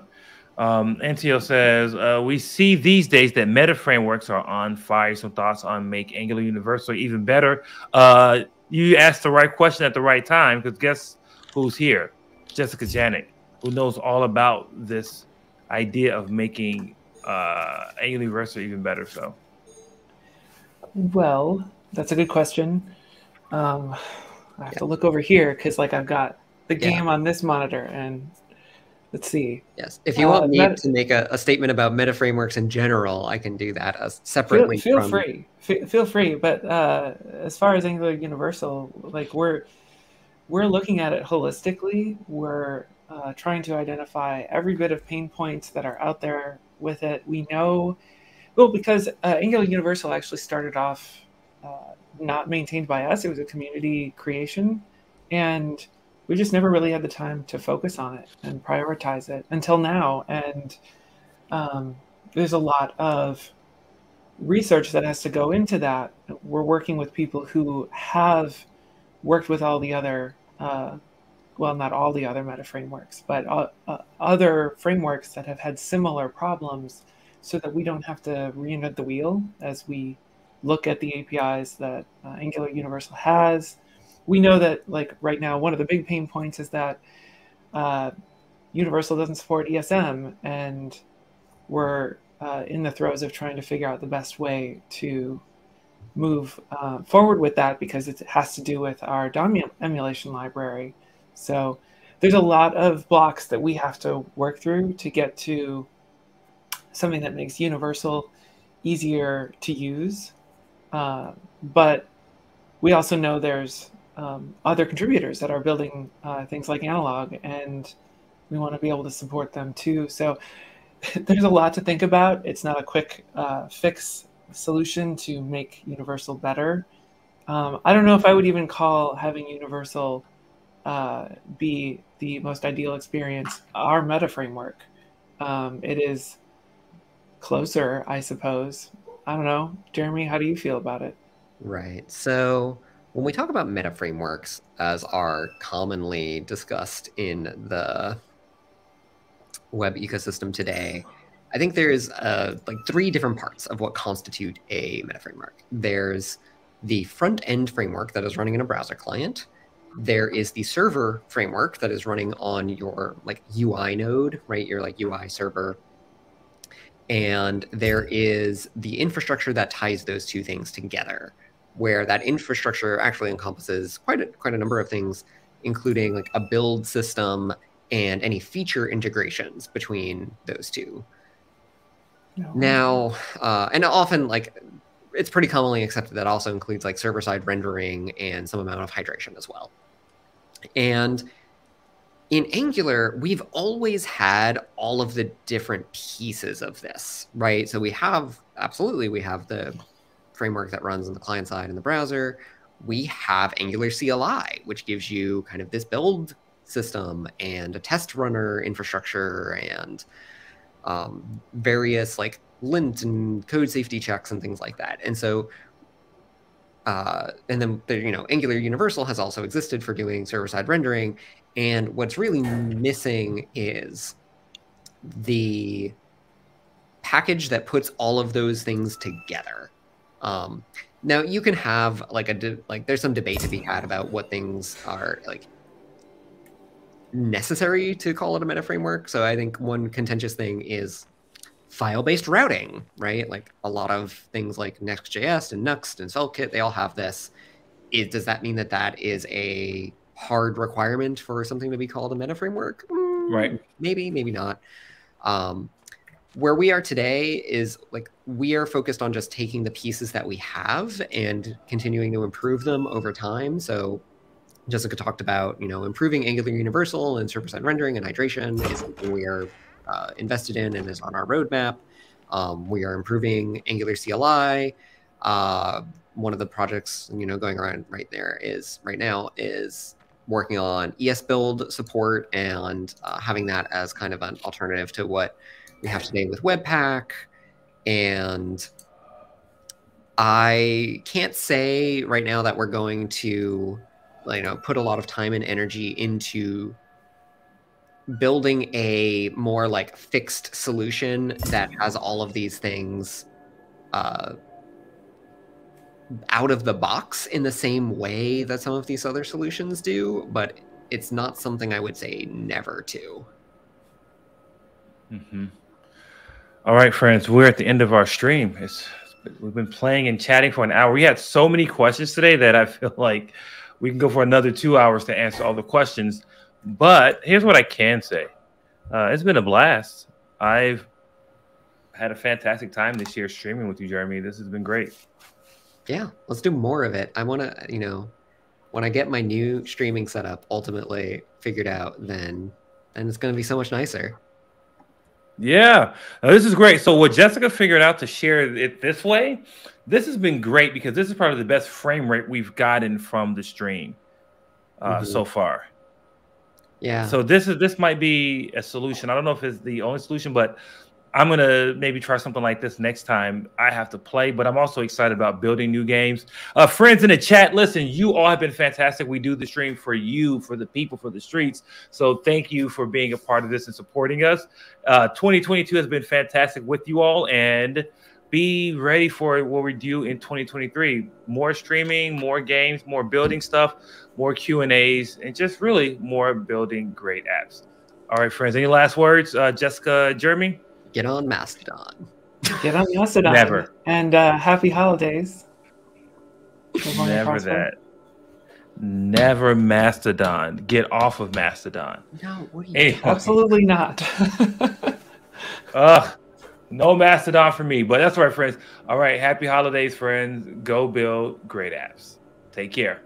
Um, NTO says, uh, we see these days that meta frameworks are on fire. Some thoughts on make Angular Universal even better. Uh, you asked the right question at the right time because guess who's here? Jessica Janiuk, who knows all about this idea of making uh, Angular Universal even better. So, well, that's a good question. Um, I have yeah. to look over here because, like, I've got the game yeah. on this monitor and Let's see. Yes. If you uh, want me meta- to make a, a, statement about meta frameworks in general, I can do that as separately. Feel, feel from... free. F- feel free. But uh, as far as Angular Universal, like we're we're looking at it holistically. We're uh, trying to identify every bit of pain points that are out there with it. We know, well, because uh, Angular Universal actually started off uh, not maintained by us. It was a community creation, and we just never really had the time to focus on it and prioritize it until now. And um, there's a lot of research that has to go into that. We're working with people who have worked with all the other, uh, well, not all the other meta frameworks, but uh, uh, other frameworks that have had similar problems so that we don't have to reinvent the wheel as we look at the APIs that uh, Angular Universal has we know that like right now, one of the big pain points is that uh, Universal doesn't support ESM, and we're uh, in the throes of trying to figure out the best way to move uh, forward with that because it has to do with our DOM emulation library. So there's a lot of blocks that we have to work through to get to something that makes Universal easier to use. Uh, but we also know there's um, other contributors that are building uh, things like analog, and we want to be able to support them too. So there's a lot to think about. It's not a quick uh, fix solution to make Universal better. Um, I don't know if I would even call having Universal uh, be the most ideal experience. Our meta framework, um, it is closer, I suppose. I don't know, Jeremy. How do you feel about it? Right. So when we talk about meta frameworks, as are commonly discussed in the web ecosystem today, I think there's uh, like three different parts of what constitute a meta framework. There's the front end framework that is running in a browser client. There is the server framework that is running on your like UI node, right? Your like UI server. And there is the infrastructure that ties those two things together, where that infrastructure actually encompasses quite a, quite a number of things, including like a build system and any feature integrations between those two. No. Now, uh, and often like it's pretty commonly accepted that also includes like server side rendering and some amount of hydration as well. And in Angular, we've always had all of the different pieces of this, right? So we have absolutely we have the framework that runs on the client side in the browser. We have Angular CLI, which gives you kind of this build system and a test runner infrastructure and um, various like lint and code safety checks and things like that. And so, uh, and then the, you know, Angular Universal has also existed for doing server-side rendering. And what's really missing is the package that puts all of those things together. Um, now you can have like a like there's some debate to be had about what things are like necessary to call it a meta framework. So I think one contentious thing is file-based routing, right? Like a lot of things like Next.js and Nuxt and SvelteKit, they all have this. Is, does that mean that that is a hard requirement for something to be called a meta framework? Mm, right. Maybe, maybe not. Um, where we are today is like we are focused on just taking the pieces that we have and continuing to improve them over time. So Jessica talked about, you know, improving Angular Universal and server-side rendering and hydration is something we are uh, invested in and is on our roadmap. Um, we are improving Angular CLI. Uh, one of the projects, you know, going around right there is right now is working on esbuild support and uh, having that as kind of an alternative to what we have today with Webpack. And I can't say right now that we're going to you know put a lot of time and energy into building a more like fixed solution that has all of these things uh, out of the box in the same way that some of these other solutions do, but it's not something I would say never to. Mm-hmm. All right, friends, we're at the end of our stream. It's, we've been playing and chatting for an hour. We had so many questions today that I feel like we can go for another two hours to answer all the questions. But here's what I can say uh, it's been a blast. I've had a fantastic time this year streaming with you, Jeremy. This has been great. Yeah, let's do more of it. I want to, you know, when I get my new streaming setup ultimately figured out, then then it's going to be so much nicer. Yeah, now, this is great. So what Jessica figured out to share it this way, this has been great because this is probably the best frame rate we've gotten from the stream uh, mm-hmm. so far. Yeah. So this is this might be a solution. I don't know if it's the only solution, but I'm gonna maybe try something like this next time I have to play. But I'm also excited about building new games. Uh, friends in the chat, listen, you all have been fantastic. We do the stream for you, for the people, for the streets. So thank you for being a part of this and supporting us. Uh, 2022 has been fantastic with you all, and be ready for what we do in 2023. More streaming, more games, more building stuff, more Q and A's, and just really more building great apps. All right, friends. Any last words, uh, Jessica, Jeremy? Get on Mastodon. Get on Mastodon. Never. And uh, happy holidays. Never that. Never Mastodon. Get off of Mastodon. No, what are you Anyway. Absolutely not. Ugh. No Mastodon for me, but that's all right, friends. All right. Happy holidays, friends. Go build great apps. Take care.